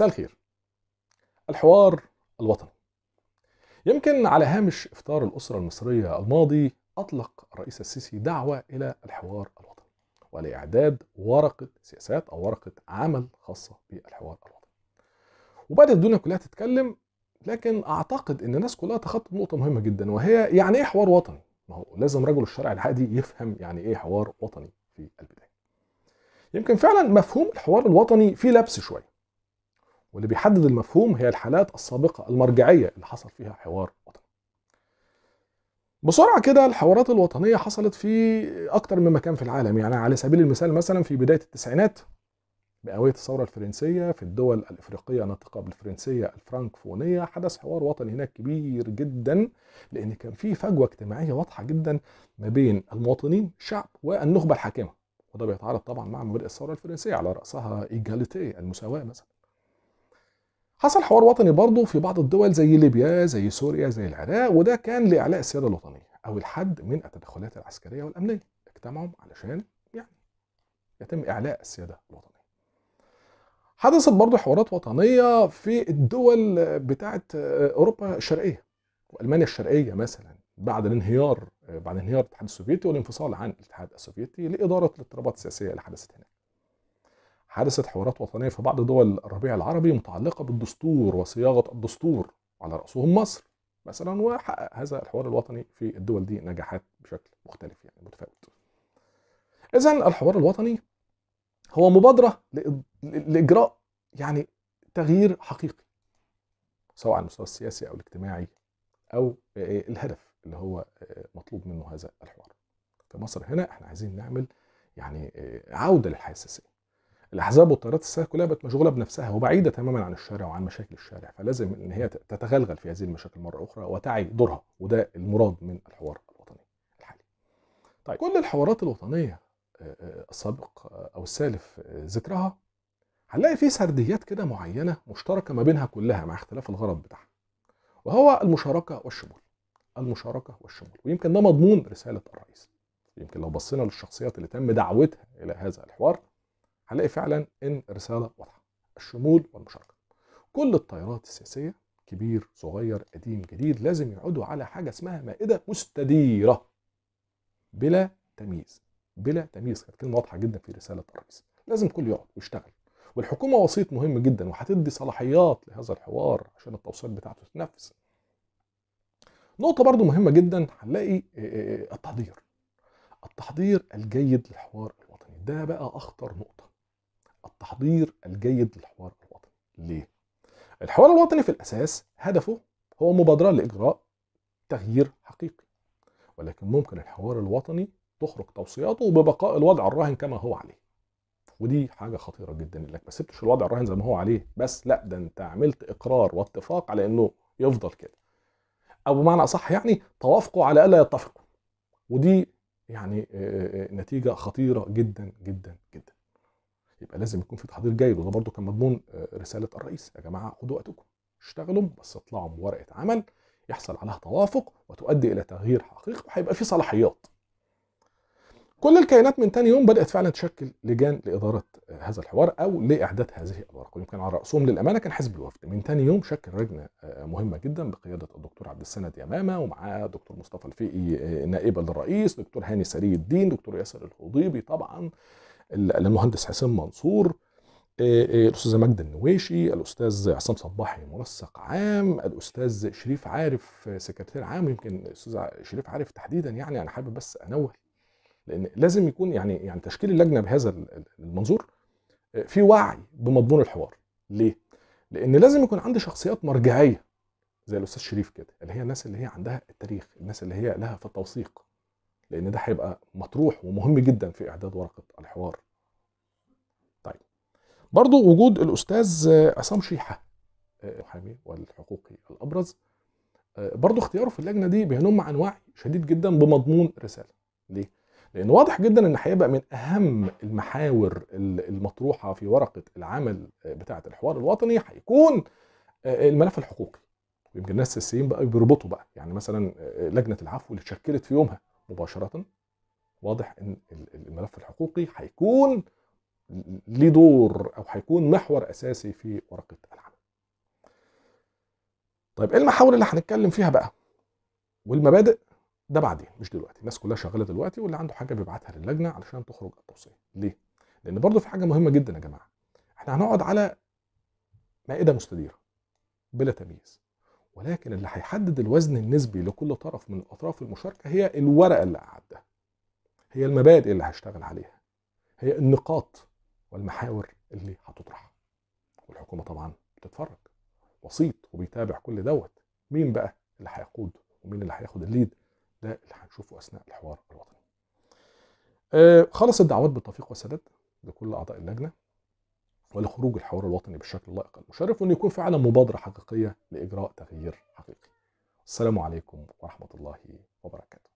مساء الخير. الحوار الوطني. يمكن على هامش إفطار الأسرة المصرية الماضي أطلق الرئيس السيسي دعوة إلى الحوار الوطني ولإعداد ورقة سياسات أو ورقة عمل خاصة بالحوار الوطني. وبدات الدنيا كلها تتكلم لكن أعتقد إن الناس كلها تخطط نقطه مهمة جدا وهي يعني إيه حوار وطني؟ ما هو لازم رجل الشرع العادي يفهم يعني إيه حوار وطني في البداية. يمكن فعلا مفهوم الحوار الوطني فيه لبس شوية واللي بيحدد المفهوم هي الحالات السابقة المرجعية اللي حصل فيها حوار وطني. بسرعة كده الحوارات الوطنية حصلت في أكتر من مكان في العالم. يعني على سبيل المثال مثلا في بداية التسعينات بقوية الثورة الفرنسية في الدول الإفريقية الناطقة بالفرنسية الفرنكفونية حدث حوار وطني هناك كبير جدا لأن كان في فجوة اجتماعية واضحة جدا ما بين المواطنين الشعب والنخبة الحاكمة. وده بيتعارض طبعا مع مبادئ الثورة الفرنسية على رأسها إيجاليتي المساواة مثلا. حصل حوار وطني برضه في بعض الدول زي ليبيا زي سوريا زي العراق وده كان لإعلاء السيادة الوطنية أو الحد من التدخلات العسكرية والأمنية. اجتمعوا علشان يعني يتم إعلاء السيادة الوطنية. حدثت برضه حوارات وطنية في الدول بتاعة أوروبا الشرقية وألمانيا الشرقية مثلا بعد الانهيار بعد انهيار الاتحاد السوفيتي والانفصال عن الاتحاد السوفيتي لإدارة الاضطرابات السياسية اللي حدثت هناك. حدثت حوارات وطنية في بعض دول الربيع العربي متعلقة بالدستور وصياغة الدستور على رأسهم مصر مثلا وحقق هذا الحوار الوطني في الدول دي نجاحات بشكل مختلف يعني متفاوت. إذا الحوار الوطني هو مبادرة لإجراء يعني تغيير حقيقي سواء على المستوى السياسي أو الاجتماعي أو الهدف اللي هو مطلوب منه هذا الحوار. في مصر هنا إحنا عايزين نعمل يعني عودة للحياة السياسية. الأحزاب والتيارات السياسيه كلها بقت مشغولة بنفسها وبعيدة تماما عن الشارع وعن مشاكل الشارع فلازم إن هي تتغلغل في هذه المشاكل مرة أخرى وتعي دورها وده المراد من الحوار الوطني الحالي. طيب كل الحوارات الوطنية السابق أو السالف ذكرها هنلاقي في سرديات كده معينة مشتركة ما بينها كلها مع اختلاف الغرض بتاعها. وهو المشاركة والشمول. المشاركة والشمول ويمكن ده مضمون رسالة الرئيس. يمكن لو بصينا للشخصيات اللي تم دعوتها إلى هذا الحوار هنلاقي فعلا إن الرسالة واضحة. الشمول والمشاركة. كل التيارات السياسية كبير صغير قديم جديد لازم يقعدوا على حاجة اسمها مائدة مستديرة. بلا تمييز. بلا تمييز. كانت كلمة واضحة جدا في رسالة الرئيس. لازم كل يقعد ويشتغل. والحكومة وسيط مهم جدا وهتدي صلاحيات لهذا الحوار عشان التوصيات بتاعته تتنفذ. نقطة برضو مهمة جدا هنلاقي التحضير. التحضير الجيد للحوار الوطني. ده بقى أخطر نقطة. التحضير الجيد للحوار الوطني. ليه؟ الحوار الوطني في الأساس هدفه هو مبادرة لإجراء تغيير حقيقي ولكن ممكن الحوار الوطني تخرج توصياته ببقاء الوضع الراهن كما هو عليه. ودي حاجة خطيرة جدا إنك ما سبتش الوضع الراهن زي ما هو عليه بس لا ده أنت عملت إقرار واتفاق على إنه يفضل كده. أو بمعنى أصح يعني توافقوا على ألا يتفقوا. ودي يعني نتيجة خطيرة جدا جدا جدا. يبقى لازم يكون في تحضير جيد وده برضو كان مضمون رسالة الرئيس. يا جماعة خدوا وقتكم اشتغلوا بس اطلعوا بورقه عمل يحصل عليها توافق وتؤدي إلى تغيير حقيقي وهيبقى في صلاحيات. كل الكيانات من تاني يوم بدأت فعلا تشكل لجان لإدارة هذا الحوار أو لإعداد هذه الورق ويمكن على رأسهم للأمانة كان حزب الوفد. من تاني يوم شكل لجنة مهمة جدا بقيادة الدكتور عبد السند يمامة ومعاه دكتور مصطفى الفقي نائبا للرئيس دكتور هاني سري الدين دكتور ياسر الخضيبي طبعا. المهندس حسين منصور الأستاذة ماجدة النويشي الأستاذ عصام صباحي منسق عام الأستاذ شريف عارف سكرتير عام يمكن الأستاذ شريف عارف تحديدا يعني أنا حابب بس أنوه لأن لازم يكون يعني يعني تشكيل اللجنة بهذا المنظور في وعي بمضمون الحوار. ليه؟ لأن لازم يكون عندي شخصيات مرجعية زي الأستاذ شريف كده اللي هي الناس اللي هي عندها التاريخ الناس اللي هي لها في التوثيق. لأن ده هيبقى مطروح ومهم جدا في إعداد ورقة الحوار. طيب برضو وجود الأستاذ عصام شيحة المحامي والحقوقي الأبرز برضو اختياره في اللجنة دي بينم عن وعي شديد جدا بمضمون الرساله ليه؟ لأن واضح جدا إن هيبقى من أهم المحاور المطروحة في ورقة العمل بتاعة الحوار الوطني هيكون الملف الحقوقي. ويمكن الناس السياسيين بقى بيربطوا بقى. يعني مثلا لجنة العفو اللي اتشكلت في يومها. مباشرة واضح إن الملف الحقوقي هيكون ليه دور أو هيكون محور أساسي في ورقة العمل. طيب إيه المحاور اللي هنتكلم فيها بقى؟ والمبادئ ده بعدين مش دلوقتي الناس كلها شغالة دلوقتي واللي عنده حاجة بيبعتها للجنة علشان تخرج التوصيه ليه؟ لأن برضه في حاجة مهمة جدا يا جماعة إحنا هنقعد على مائدة مستديرة بلا تمييز. ولكن اللي هيحدد الوزن النسبي لكل طرف من الأطراف المشاركة هي الورقة اللي قعدها هي المبادئ اللي هشتغل عليها. هي النقاط والمحاور اللي هتطرح والحكومة طبعا بتتفرج. وسيط وبيتابع كل دوت. مين بقى اللي هيقود ومين اللي هياخد الليد؟ ده اللي هنشوفه أثناء الحوار الوطني. آه خلص الدعوات بالتوفيق والسداد لكل أعضاء اللجنة. ولخروج الحوار الوطني بالشكل اللائق المشرف وان يكون فعلا مبادرة حقيقية لإجراء تغيير حقيقي. السلام عليكم ورحمة الله وبركاته.